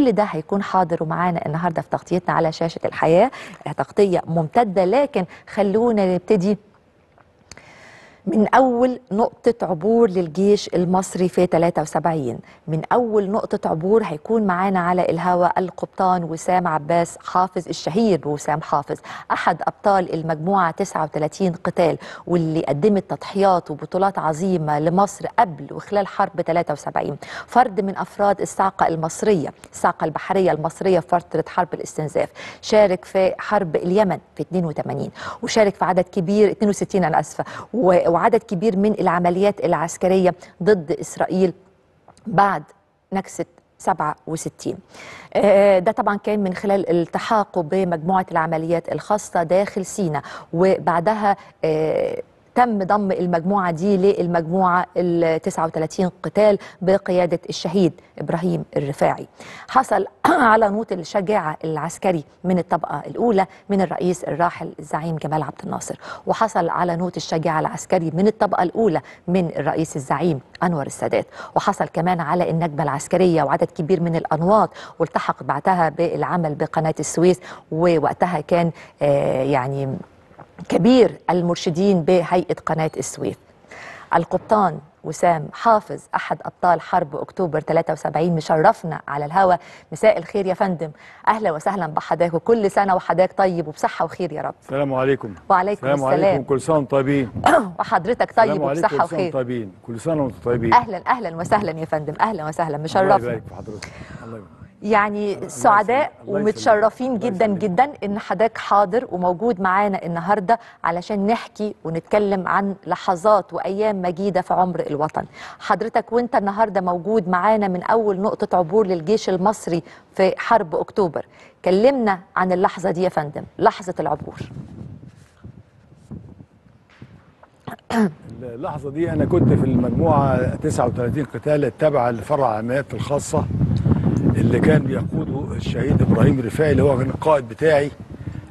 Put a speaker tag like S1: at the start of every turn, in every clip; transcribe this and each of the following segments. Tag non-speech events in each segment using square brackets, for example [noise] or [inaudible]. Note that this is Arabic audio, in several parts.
S1: كل ده هيكون حاضر ومعانا النهارده في تغطيتنا على شاشة الحياة تغطية ممتدة لكن خلونا نبتدي من أول نقطة عبور للجيش المصري في 73 من أول نقطة عبور هيكون معانا على الهواء القبطان وسام عباس حافظ الشهير بوسام حافظ أحد أبطال المجموعة 39 قتال واللي قدمت تضحيات وبطولات عظيمة لمصر قبل وخلال حرب 73 فرد من أفراد الصاعقة المصرية الصاعقة البحرية المصرية في فترة حرب الاستنزاف. شارك في حرب اليمن في 82 وشارك في عدد كبير 62 أنا أسفة. و وعدد كبير من العمليات العسكرية ضد إسرائيل بعد نكسة 67 ده طبعا كان من خلال التحاقه بمجموعة العمليات الخاصة داخل سينا وبعدها تم ضم المجموعة دي للمجموعة ال 39 قتال بقيادة الشهيد إبراهيم الرفاعي. حصل [clears throat] على نوط الشجاعة العسكري من الطبقة الأولى من الرئيس الراحل الزعيم جمال عبد الناصر. وحصل على نوط الشجاعة العسكري من الطبقة الأولى من الرئيس الزعيم أنور السادات. وحصل كمان على النجبة العسكرية وعدد كبير من الأنواط والتحق بعدها بالعمل بقناة السويس ووقتها كان آه يعني كبير المرشدين بهيئة قناة السويس. القبطان وسام حافظ أحد أبطال حرب أكتوبر 73 مشرفنا على الهوا. مساء الخير يا فندم. أهلا وسهلا بحضرتك وكل سنة وحضرتك طيب وبصحة وخير يا رب.
S2: السلام عليكم.
S1: وعليكم
S2: السلام [coughs]
S1: السلام.
S2: عليكم كل سنة طيبين.
S1: وحضرتك طيب وبصحة وخير.
S2: طيبين. كل سنة وأنتم طيبين.
S1: أهلا أهلا وسهلا يا فندم. أهلا وسهلا.
S2: الله
S1: مشرفنا.
S2: يبارك في حضرتك. الله يبارك.
S1: يعني سعداء ومتشرفين. جدا. جدا إن حضرتك حاضر وموجود معانا النهارده علشان نحكي ونتكلم عن لحظات وأيام مجيدة في عمر الوطن. حضرتك وأنت النهارده موجود معانا من أول نقطة عبور للجيش المصري في حرب أكتوبر. كلمنا عن اللحظة دي يا فندم، لحظة العبور.
S2: اللحظة دي أنا كنت في المجموعة 39 قتال التابعة لفرع العمليات الخاصة اللي كان بيقوده الشهيد إبراهيم الرفاعي اللي هو كان القائد بتاعي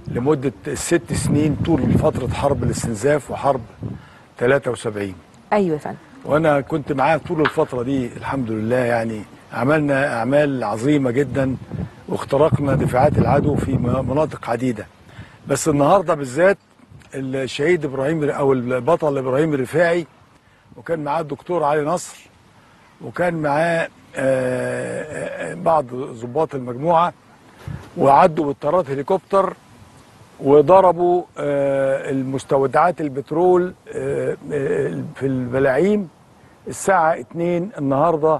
S2: لمدة ست سنين طول فترة حرب الاستنزاف وحرب 73
S1: أيوه يا فندم.
S2: وأنا كنت معاه طول الفترة دي الحمد لله يعني. عملنا أعمال عظيمة جدا واخترقنا دفاعات العدو في مناطق عديدة. بس النهارده بالذات الشهيد إبراهيم أو البطل إبراهيم الرفاعي وكان معاه الدكتور علي نصر وكان معاه بعض ضباط المجموعة وعدوا بالطيارات هليكوبتر وضربوا آه، المستودعات البترول آه، آه، في البلاعيم الساعة 2 النهاردة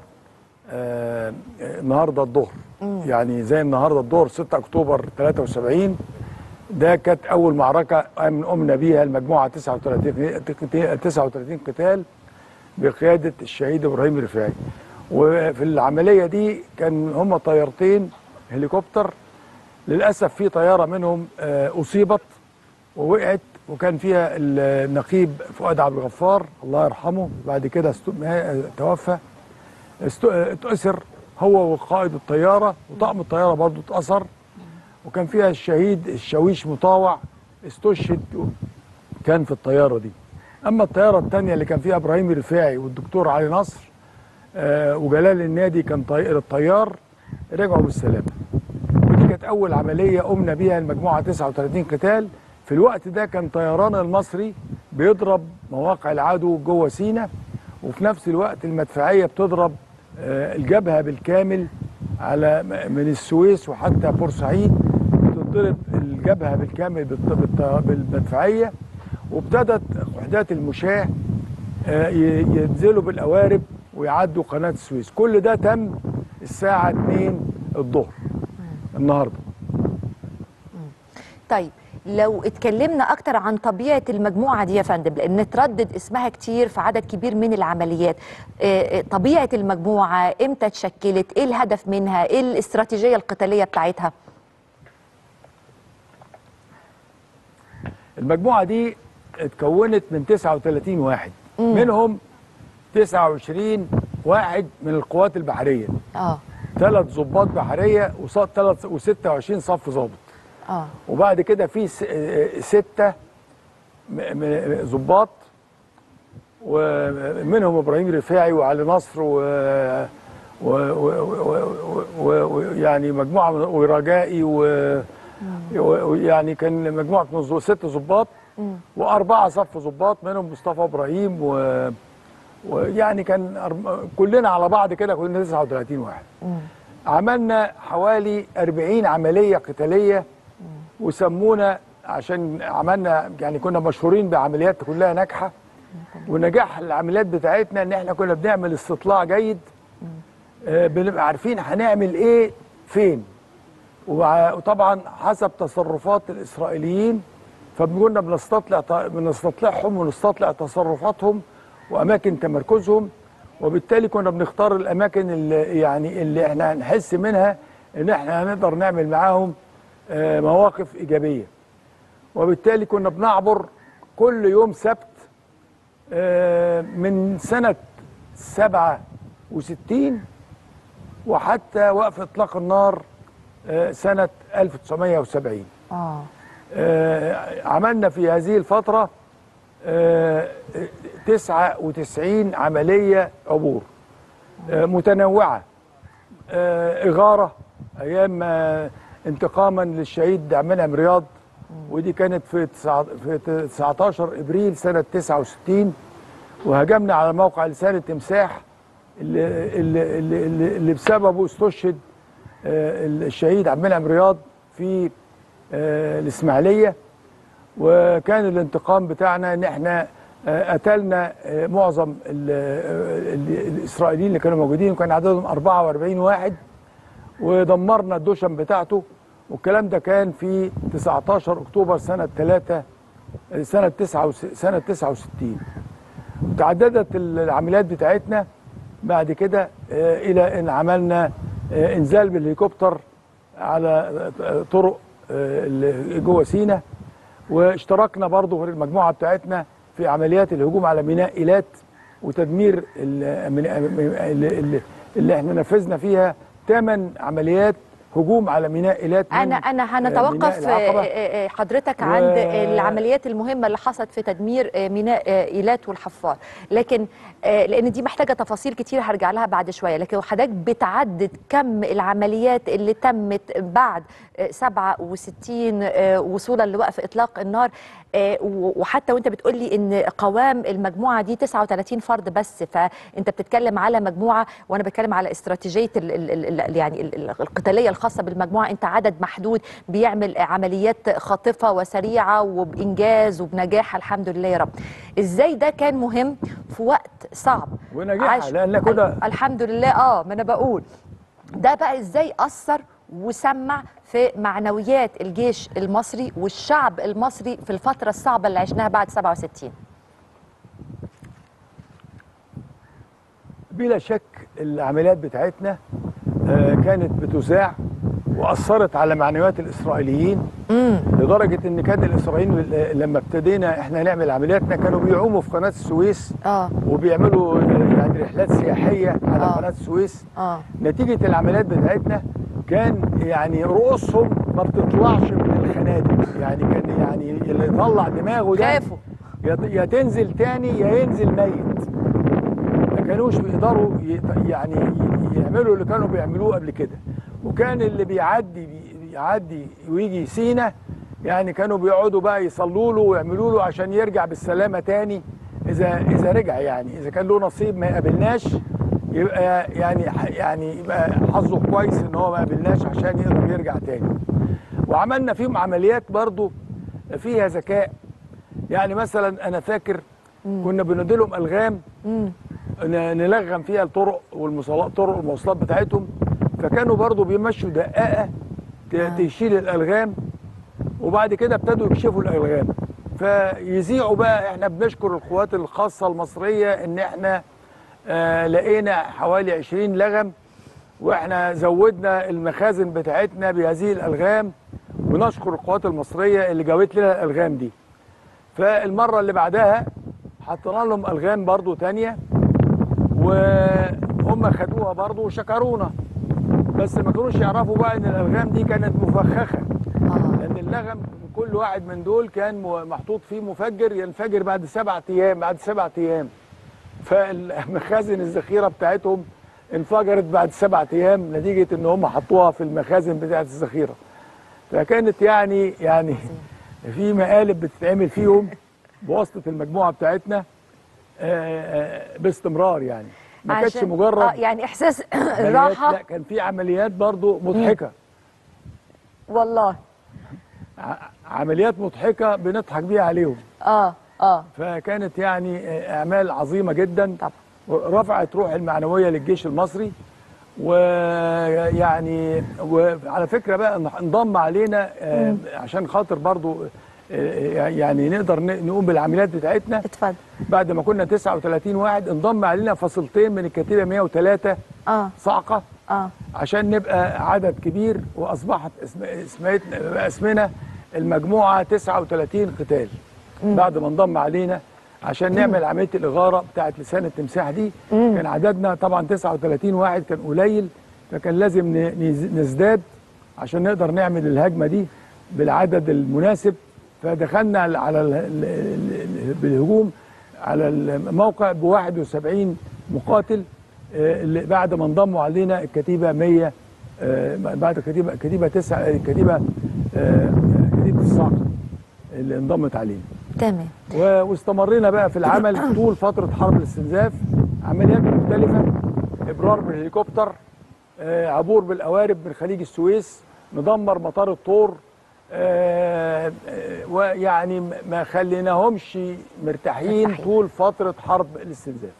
S2: آه، آه، النهاردة الظهر. يعني زي النهاردة الظهر 6 أكتوبر 73 ده كانت أول معركة قام- قمنا بيها المجموعة 39 39 قتال بقيادة الشهيد إبراهيم الرفاعي وفي العملية دي كان هم طيارتين هليكوبتر للأسف في طيارة منهم آه، أصيبت ووقعت وكان فيها النقيب فؤاد عبد الغفار الله يرحمه بعد كده است- ما- توفى. است- اتأثر هو وقائد الطيارة وطاقم الطيارة برضه اتأثر. وكان فيها الشهيد الشاويش مطاوع استشهد كان في الطيارة دي. أما الطيارة الثانية اللي كان فيها إبراهيم الرفاعي والدكتور علي نصر آه، وجلال النادي كان طي- الطيار رجعوا بالسلامة. ودي كانت أول عملية قمنا بيها المجموعة 39 قتال. في الوقت ده كان طيران المصري بيضرب مواقع العدو جوه سينا وفي نفس الوقت المدفعية بتضرب آه، الجبهة بالكامل على من السويس وحتى بورسعيد. بتضرب الجبهة بالكامل بالمدفعية. وابتدت وحدات المشاة آه، ينزلوا بالقوارب. ويعدوا قناة السويس. كل ده تم الساعة 2 الظهر النهارده.
S1: طيب لو اتكلمنا أكتر عن طبيعة المجموعة دي يا فندم لأن تردد اسمها كتير في عدد كبير من العمليات. آه، آه، طبيعة المجموعة إمتى اتشكلت؟ إيه الهدف منها؟ إيه الاستراتيجية القتالية بتاعتها؟
S2: المجموعة دي اتكونت من 39 واحد. منهم 29 واحد من القوات البحرية.
S1: آه.
S2: ثلاث ضباط بحرية وص- ثلاث و26 صف ضابط.
S1: آه.
S2: وبعد كده في س- ستة م- م- ضباط ومنهم إبراهيم رفاعي وعلي نصر و- ويعني مجموعة ورجائي ويعني كان مجموعة من ست ضباط وأربعة صف ضباط منهم مصطفى إبراهيم و ويعني كان كلنا على بعض كده كنا 39 واحد. عملنا حوالي 40 عملية قتالية وسمونا عشان عملنا يعني كنا مشهورين بعمليات كلها ناجحة. ونجاح العمليات بتاعتنا إن إحنا كنا بنعمل استطلاع جيد. آه، بنبقى عارفين هنعمل إيه فين. وطبعا حسب تصرفات الإسرائيليين فكنا بنستطلع بنستطلعهم ونستطلع تصرفاتهم وأماكن تمركزهم وبالتالي كنا بنختار الأماكن اللي يعني اللي إحنا هنحس منها إن إحنا هنقدر نعمل معاهم آه، مواقف إيجابية. وبالتالي كنا بنعبر كل يوم سبت آه، من سنة 67 وحتى وقف إطلاق النار آه، سنة 1970
S1: آه.
S2: آه، عملنا في هذه الفترة آه، 99 عملية عبور آه، متنوعة آه، إغارة أيام انتقاما للشهيد المنعم رياض ودي كانت في تسعة- في 19 إبريل سنة 69 وهجمنا على موقع لسان التمساح اللي, اللي, اللي, اللي, بسببه استشهد آه، الشهيد عبد المنعم رياض في الإسماعيلية. وكان الانتقام بتاعنا إن إحنا آه، قتلنا آه، معظم آه، ال- الإسرائيليين اللي كانوا موجودين. وكان عددهم 44 واحد. ودمرنا الدشم بتاعته. والكلام ده كان في 19 أكتوبر سنة 3 سنة 9 سنة 69 تعددت العمليات بتاعتنا. بعد كده إلى إن عملنا إنزال بالهليكوبتر على طرق جوه سينا واشتركنا برضو في المجموعة بتاعتنا في عمليات الهجوم على ميناء ايلات وتدمير اللي, اللي إحنا نفذنا فيها ثمان عمليات هجوم على ميناء
S1: إيلات أنا
S2: أنا
S1: هنتوقف. آه، آه، آه، حضرتك
S2: و-
S1: عند العمليات المهمة اللي حصلت في تدمير ميناء إيلات والحفار لكن لأن دي محتاجة تفاصيل كتير هرجع لها بعد شوية لكن حضرتك بتعدد كم العمليات اللي تمت بعد آه، 67 آه، وصولا لوقف إطلاق النار و- وحتى وانت بتقول لي إن قوام المجموعة دي 39 فرد بس فأنت بتتكلم على مجموعة وأنا بتكلم على استراتيجية ال ال ال ال يعني ال- ال- القتالية الخاصة بالمجموعة. أنت عدد محدود بيعمل عمليات خاطفة وسريعة وبإنجاز وبنجاح الحمد لله يا رب. إزاي ده كان مهم في وقت صعب؟
S2: ونجاح لأن كده
S1: ال- الحمد لله. آه ما أنا بقول. ده بقى إزاي أثر وسمع في معنويات الجيش المصري والشعب المصري في الفترة الصعبة اللي عشناها بعد 67
S2: بلا شك العمليات بتاعتنا آه، كانت بتذاع. وأثرت على معنويات الإسرائيليين لدرجة إن كان الإسرائيليين آه، لما ابتدينا إحنا نعمل عملياتنا كانوا بيعوموا في قناة السويس
S1: آه.
S2: وبيعملوا آه، يعني رحلات سياحية على
S1: آه.
S2: قناة السويس.
S1: آه.
S2: نتيجة العمليات بتاعتنا كان يعني رؤوسهم ما بتطلعش من الخنادق. يعني كان يعني اللي يطلع دماغه ده يا تنزل تاني يا ينزل ميت. ما كانوش بيقدروا يعني يعملوا اللي كانوا بيعملوه قبل كده. وكان اللي بيعدي بي- بيعدي ويجي سينا يعني كانوا بيقعدوا بقى يصلوا له ويعملوا له عشان يرجع بالسلامة تاني. اذا إذا رجع يعني إذا كان له نصيب ما يقابلناش يبقى يعني يعني يبقى حظه كويس إن هو ما قابلناش عشان يقدر يرجع تاني. وعملنا فيهم عمليات برضو فيها ذكاء. يعني مثلا أنا فاكر كنا بنديلهم ألغام. نلغم فيها الطرق والمواصلات طرق المواصلات بتاعتهم. فكانوا برضو بيمشوا دقاقة ت-
S1: آه.
S2: تشيل الألغام وبعد كده ابتدوا يكشفوا الألغام. فيذيعوا بقى إحنا بنشكر القوات الخاصة المصرية إن إحنا آه لقينا حوالي 20 لغم وإحنا زودنا المخازن بتاعتنا بهذه الألغام ونشكر القوات المصرية اللي جابت لنا الألغام دي. فالمرة اللي بعدها حطينا لهم ألغام برضو تانية وهم خدوها برضو وشكرونا. بس ما كانوش يعرفوا بقى إن الالغام دي كانت مفخخة.
S1: آه.
S2: لأن اللغم كل واحد من دول كان محطوط فيه مفجر ينفجر بعد سبعة أيام بعد سبعة أيام. فالمخازن الذخيرة بتاعتهم انفجرت بعد سبعة أيام نتيجة إن هم حطوها في المخازن بتاعة الذخيرة. فكانت يعني يعني في مقالب بتتعمل فيهم بواسطة المجموعة بتاعتنا آه، آه، باستمرار يعني. ما كانتش مجرد
S1: آه يعني
S2: إحساس [clears throat]
S1: الراحة.
S2: لا كان في عمليات برضو مضحكة.
S1: والله.
S2: عمليات مضحكة بنضحك بيها عليهم.
S1: آه آه.
S2: فكانت يعني آه، أعمال عظيمة جدا.
S1: طبعا.
S2: رفعت روح المعنوية للجيش المصري. ويعني وعلى فكرة بقى انضم علينا آه، عشان خاطر برضو يعني نقدر نقوم بالعمليات بتاعتنا.
S1: اتفضل.
S2: بعد ما كنا 39 واحد انضم علينا فصيلتين من الكتيبة 103
S1: آه.
S2: صاعقه
S1: آه.
S2: عشان نبقى عدد كبير وأصبحت اسم اسميتنا بقى اسمنا المجموعة 39 قتال. بعد ما انضم علينا عشان نعمل عملية الإغارة بتاعه لسان التمساح دي كان عددنا طبعا 39 واحد كان قليل فكان لازم نزداد عشان نقدر نعمل الهجمة دي بالعدد المناسب. فدخلنا على- على ال- ال- ال- بالهجوم على الموقع ب 71 مقاتل آه، اللي بعد ما انضموا علينا الكتيبة 100 آه، بعد الكتيبه كتيبه 9 الكتيبة آه، كتيبه الصعقه اللي انضمت علينا.
S1: تمام.
S2: واستمرينا بقى في العمل طول فترة حرب الاستنزاف. عمليات مختلفة إبرار بالهليكوبتر عبور بالقوارب من خليج السويس ندمر مطار الطور ويعني م- ما خليناهمش مرتاحين
S1: مرتاحين.
S2: طول فترة حرب الاستنزاف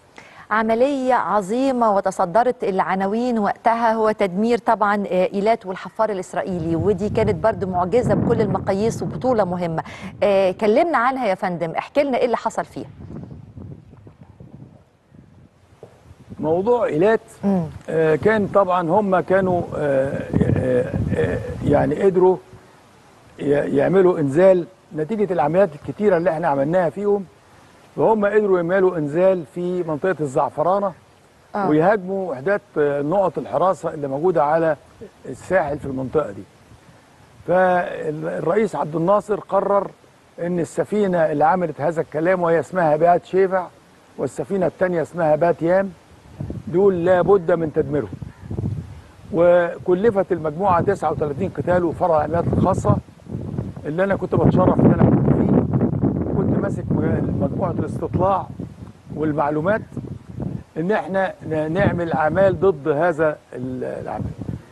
S1: عملية عظيمة وتصدرت العناوين وقتها هو تدمير طبعا آه، إيلات والحفار الإسرائيلي ودي كانت برضو معجزة بكل المقاييس وبطولة مهمة آه، كلمنا عنها يا فندم احكي لنا إيه اللي حصل فيها
S2: موضوع إيلات. آه، كان طبعا هم كانوا آه، آه، آه، يعني قدروا يعملوا إنزال نتيجة العمليات الكتيرة اللي إحنا عملناها فيهم فهم قدروا يعملوا إنزال في منطقة الزعفرانة
S1: آه.
S2: ويهاجموا وحدات نقط الحراسة اللي موجودة على الساحل في المنطقة دي. فالرئيس عبد الناصر قرر إن السفينة اللي عملت هذا الكلام وهي اسمها بات شيفع والسفينة الثانية اسمها بات يام دول لابد من تدميرهم. وكلفت المجموعة 39 قتال وفرع العمليات الخاصة. اللي أنا كنت بتشرف إن أنا كنت فيه كنت ماسك مجموعة الاستطلاع والمعلومات إن إحنا نعمل أعمال ضد هذا ال- العمل.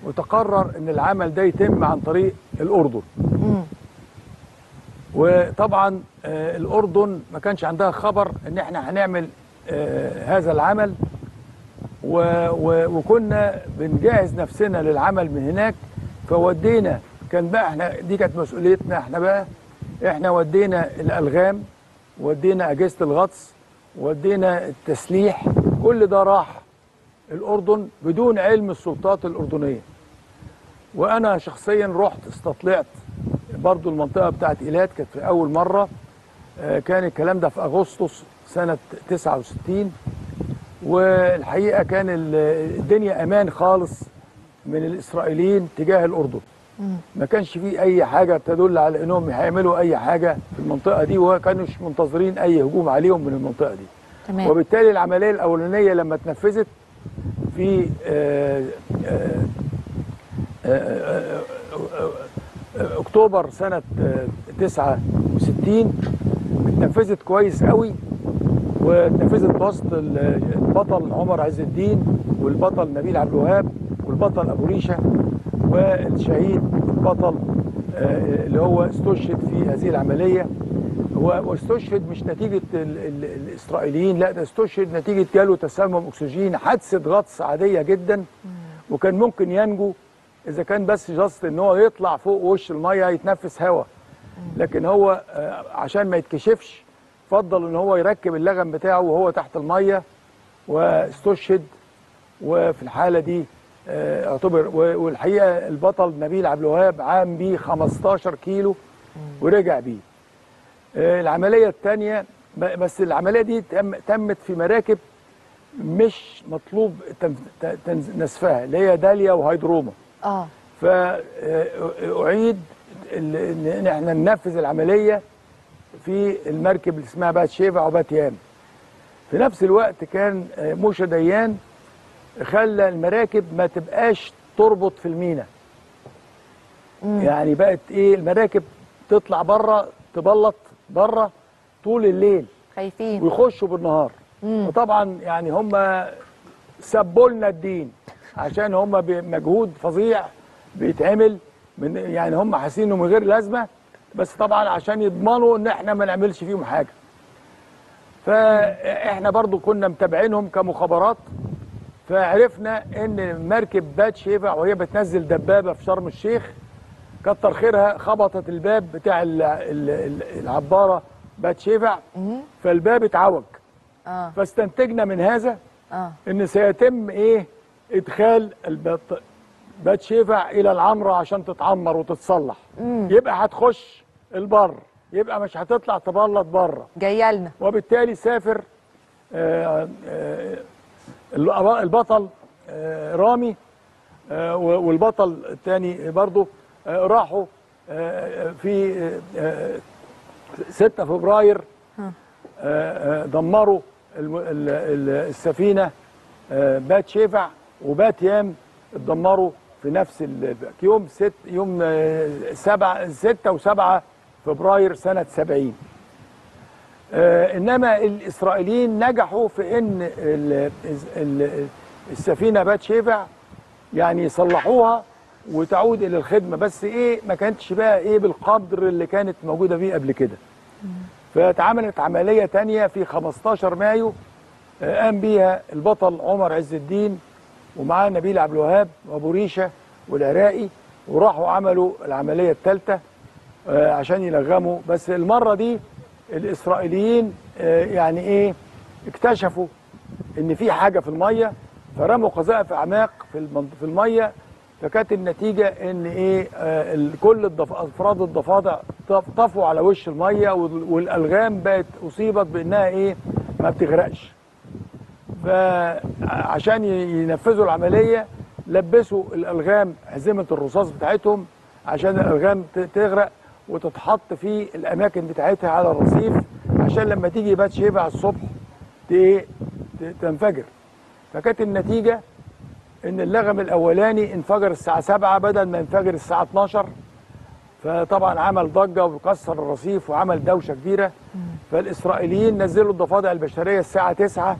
S2: وتقرر إن العمل ده يتم عن طريق
S1: الأردن.
S2: وطبعا آه، الأردن ما كانش عندها خبر إن إحنا هنعمل آه، هذا العمل. وكنا بنجهز نفسنا للعمل من هناك فودينا كان بقى إحنا دي كانت مسؤوليتنا إحنا بقى. إحنا ودينا الألغام ودينا أجهزة الغطس ودينا التسليح كل ده راح الأردن بدون علم السلطات الأردنية. وأنا شخصيا رحت استطلعت برضو المنطقة بتاعت إيلات كانت في أول مرة. آه، كان الكلام ده في أغسطس سنة 69 والحقيقة كان ال- الدنيا أمان خالص من الإسرائيليين تجاه الأردن. ما كانش فيه أي حاجة تدل على إنهم هيعملوا أي حاجة في المنطقة دي وما كانوش منتظرين أي هجوم عليهم من المنطقة دي.
S1: تمام.
S2: وبالتالي العملية الأولانية لما اتنفذت في آه، آه، آه، أكتوبر سنة آه، 69 اتنفذت كويس قوي واتنفذت بوسط ال- البطل عمر عز الدين والبطل نبيل عبد الوهاب والبطل أبو ريشة والشهيد البطل آه، اللي هو استشهد في هذه العملية. هو واستشهد مش نتيجة ال ال الإسرائيليين لا ده استشهد نتيجة جاله تسمم أكسجين حادثة غطس عادية جدا. وكان ممكن ينجو إذا كان بس جاست إن هو يطلع فوق وش المية يتنفس هواء لكن هو آه، عشان ما يتكشفش فضل إن هو يركب اللغم بتاعه وهو تحت المية واستشهد. وفي الحالة دي اعتبر. و- والحقيقة البطل نبيل عبد الوهاب عام بيه 15 كيلو ورجع بيه. آه، العملية الثانية بس العملية دي تم تمت في مراكب مش مطلوب نسفها اللي هي داليا وهيدروما.
S1: آه.
S2: فأعيد ال- إن إحنا ننفذ العملية في المركب اللي اسمها بات شيفا وبات يام. في نفس الوقت كان آه، موشا ديان خلى المراكب ما تبقاش تربط في المينا. يعني بقت إيه المراكب تطلع بره تبلط بره طول الليل.
S1: خايفين.
S2: ويخشوا بالنهار. وطبعا يعني هم سبوا لنا الدين. عشان هم بمجهود فظيع بيتعمل من يعني هم حاسين إنه من غير لازمة. بس طبعا عشان يضمنوا إن إحنا ما نعملش فيهم حاجة. فإحنا برضو كنا متابعينهم كمخابرات. فعرفنا إن مركب بات شيفع وهي بتنزل دبابة في شرم الشيخ كتر خيرها خبطت الباب بتاع ال- ال- ال- العبارة بات شيفع فالباب اتعوج.
S1: آه.
S2: فاستنتجنا من هذا
S1: آه.
S2: إن سيتم إيه؟ إدخال البات بات شيفع إلى العمرة عشان تتعمر وتتصلح. يبقى هتخش البر يبقى مش هتطلع تبلط بره.
S1: جاية لنا.
S2: وبالتالي سافر آه، آه، الأبا- البطل آه، رامي آه، والبطل الثاني برضه آه، راحوا في آه، 6 فبراير دمروا السفينة بات شيفع وبات يام اتدمروا في نفس ال- يوم ست يوم 7 6 و7 فبراير سنة 70 آه، إنما الإسرائيليين نجحوا في إن ال- ال- السفينة بات شيفع يعني يصلحوها وتعود إلى الخدمة. بس إيه ما كانتش بقى إيه بالقدر اللي كانت موجودة فيه قبل كده. فاتعملت عملية تانية في 15 مايو آه، قام بيها البطل عمر عز الدين ومعاه نبيل عبد الوهاب وأبو ريشة والعراقي وراحوا عملوا العملية الثالثه آه، عشان يلغموا بس المرة دي الإسرائيليين آه، يعني إيه اكتشفوا إن في حاجة في المية فرموا قذائف أعماق في في المية فكانت النتيجة إن إيه آه، كل أفراد الضفادع طف- طفوا على وش المية وال- والألغام بقت أصيبت بإنها إيه ما بتغرقش. فعشان ينفذوا العملية لبسوا الألغام حزمه الرصاص بتاعتهم عشان الألغام تغرق. وتتحط في الأماكن بتاعتها على الرصيف عشان لما تيجي بات شيبع الصبح تنفجر. فكانت النتيجة إن اللغم الأولاني انفجر الساعة 7 بدل ما ينفجر الساعة 12 فطبعا عمل ضجة وكسر الرصيف وعمل دوشة كبيرة. فالإسرائيليين نزلوا الضفادع البشرية الساعة 9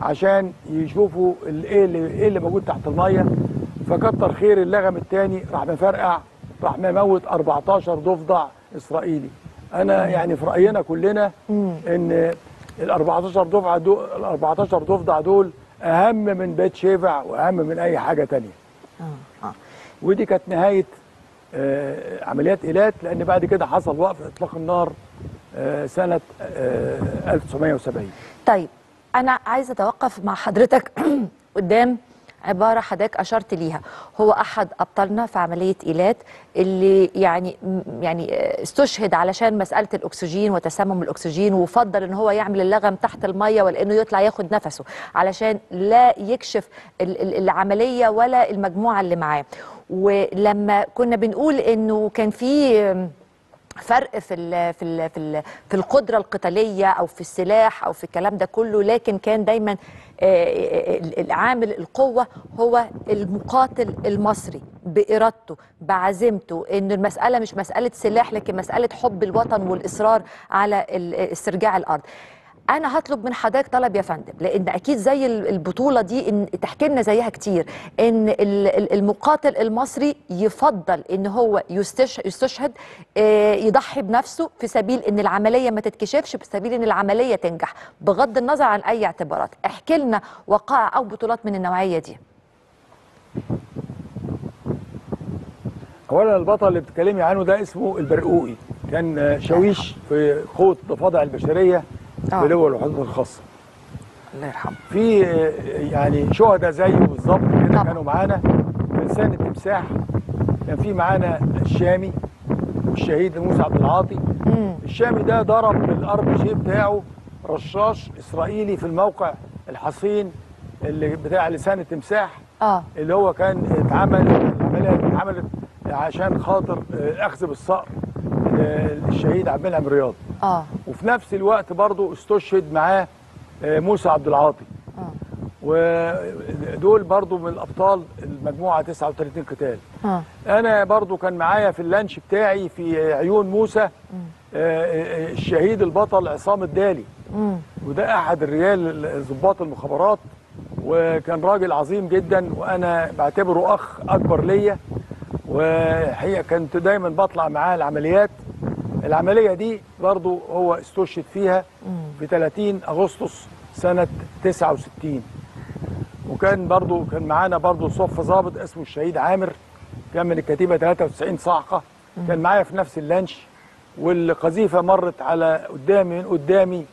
S2: عشان يشوفوا إيه اللي إيه اللي موجود تحت المية. فكتر خير اللغم الثاني راح مفرقع راح مموت 14 ضفدع إسرائيلي. أنا يعني في رأينا كلنا إن ال 14 ضفدع دول ال 14 ضفدع دول أهم من بيت شيفع وأهم من أي حاجة تانية.
S1: آه آه.
S2: ودي كانت نهاية آه، عمليات إيلات لأن بعد كده حصل وقف إطلاق النار آه، سنة آه، 1970
S1: طيب أنا عايزة أتوقف مع حضرتك [clears throat] قدام عبارة حضرتك أشرت ليها. هو أحد أبطالنا في عملية إيلات اللي يعني يعني استشهد علشان مسألة الأكسجين وتسمم الأكسجين وفضل إن هو يعمل اللغم تحت المية ولا انه يطلع ياخد نفسه علشان لا يكشف ال- ال- العملية ولا المجموعة اللي معاه. ولما كنا بنقول إنه كان في فرق في ال في ال في ال في القدرة القتالية أو في السلاح أو في الكلام ده كله لكن كان دايما آه، ال- العامل القوة هو المقاتل المصري بإرادته بعزيمته إن المسألة مش مسألة سلاح لكن مسألة حب الوطن والإصرار على استرجاع الأرض. أنا هطلب من حضرتك طلب يا فندم لأن أكيد زي ال- البطولة دي إن تحكي لنا زيها كتير إن ال- ال- المقاتل المصري يفضل إن هو يستش- يستشهد آه، يضحي بنفسه في سبيل إن العملية ما تتكشفش في سبيل إن العملية تنجح بغض النظر عن أي اعتبارات. احكي لنا وقائع أو بطولات من النوعية دي.
S2: اولا البطل اللي بتتكلمي عنه ده اسمه البرقوقي. كان آه، شاويش في قوه الضفادع البشرية
S1: آه.
S2: في لواء الوحدات الخاصه
S1: الله يرحمه.
S2: في آه، يعني شهداء زيه بالظبط كده. كانوا معانا في لسان التمساح كان في معانا الشامي والشهيد موسى عبد العاطي. الشامي ده ضرب بالار جي بتاعه رشاش إسرائيلي في الموقع الحصين اللي بتاع لسان التمساح
S1: آه.
S2: اللي هو كان اتعمل العملية اتعملت عشان خاطر آه، أخذ بالصقر ل- للشهيد عبد المنعم رياض.
S1: آه.
S2: وفي نفس الوقت برضه استشهد معاه آه، موسى عبد العاطي.
S1: آه.
S2: ودول برضو من الأبطال المجموعة 39 قتال.
S1: آه.
S2: أنا برضو كان معايا في اللانش بتاعي في عيون موسى آه، آه، الشهيد البطل عصام الدالي.
S1: مم.
S2: وده أحد الرجال ضباط المخابرات وكان راجل عظيم جدا وأنا بعتبره أخ أكبر ليا. وهي كنت دايما بطلع معاه العمليات. العملية دي برضو هو استشهد فيها في 30 أغسطس سنة 69 وكان برضو كان معانا برضو صف ضابط اسمه الشهيد عامر كان من الكتيبة 93 صاعقة. كان معايا في نفس اللانش والقذيفة مرت على قدامي من قدامي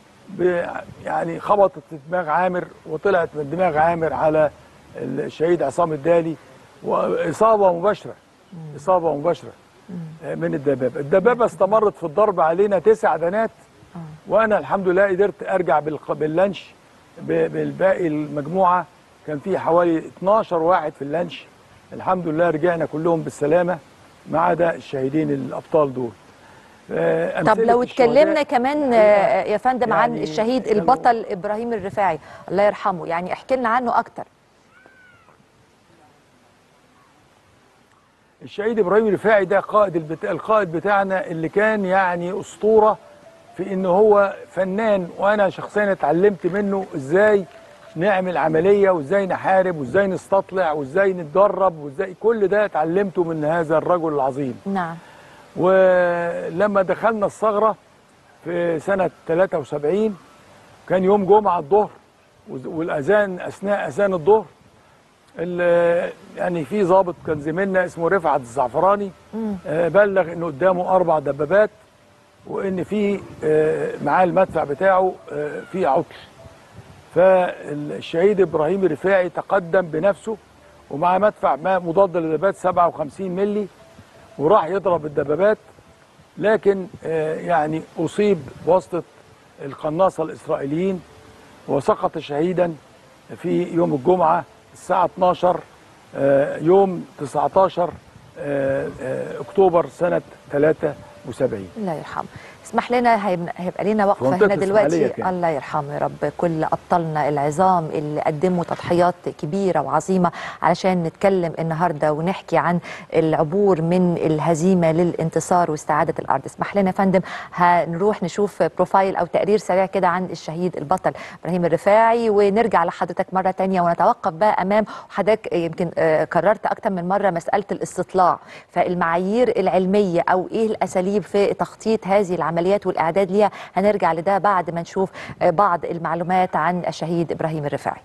S2: يعني خبطت دماغ عامر وطلعت من دماغ عامر على الشهيد عصام الدالي. وإصابة مباشرة إصابة مباشرة. من الدبابة. الدبابة استمرت في الضرب علينا تسع دنات وأنا الحمد لله قدرت أرجع باللانش بالباقي المجموعة. كان في حوالي 12 واحد في اللانش. الحمد لله رجعنا كلهم بالسلامة ما عدا الشهيدين الأبطال دول. آه،
S1: طب لو اتكلمنا كمان آه، يا فندم عن
S2: يعني
S1: الشهيد
S2: كانوا-
S1: البطل إبراهيم الرفاعي الله يرحمه يعني احكي لنا عنه أكتر.
S2: الشهيد إبراهيم الرفاعي ده قائد البت... القائد بتاعنا اللي كان يعني أسطورة في إن هو فنان وأنا شخصيا اتعلمت منه إزاي نعمل عملية وإزاي نحارب وإزاي نستطلع وإزاي نتدرب وإزاي كل ده اتعلمته من هذا الرجل العظيم.
S1: نعم.
S2: ولما دخلنا الثغرة في سنة 73 كان يوم جمعة الظهر والأذان أثناء أذان الظهر ال- يعني في ضابط كان زميلنا اسمه رفعت الزعفراني آه، بلغ إن قدامه أربع دبابات وإن في آه، معاه المدفع بتاعه آه، في عطل. فالشهيد إبراهيم الرفاعي تقدم بنفسه ومع مدفع ما مضاد للدبابات 57 ملي وراح يضرب الدبابات لكن يعني أصيب بواسطة القناصة الإسرائيليين وسقط شهيدا في يوم الجمعة الساعة 12 آه، يوم 19 آه، آه، أكتوبر سنة 73
S1: الله يرحمه. اسمح لنا هيبقى لنا
S2: وقفة
S1: هنا دلوقتي.
S2: كان.
S1: الله يرحمه يا رب. كل أبطالنا العظام اللي قدموا تضحيات كبيرة وعظيمة علشان نتكلم النهارده ونحكي عن العبور من الهزيمة للانتصار واستعادة الأرض. اسمح لنا يا فندم هنروح نشوف بروفايل أو تقرير سريع كده عن الشهيد البطل إبراهيم الرفاعي ونرجع لحضرتك مرة تانية ونتوقف بقى أمام حضرتك يمكن آه، كررت أكتر من مرة مسألة الاستطلاع. فالمعايير العلمية أو إيه الأساليب في تخطيط هذه العمليات والإعداد ليها. هنرجع لده بعد ما نشوف آه، بعض المعلومات عن الشهيد إبراهيم الرفاعي.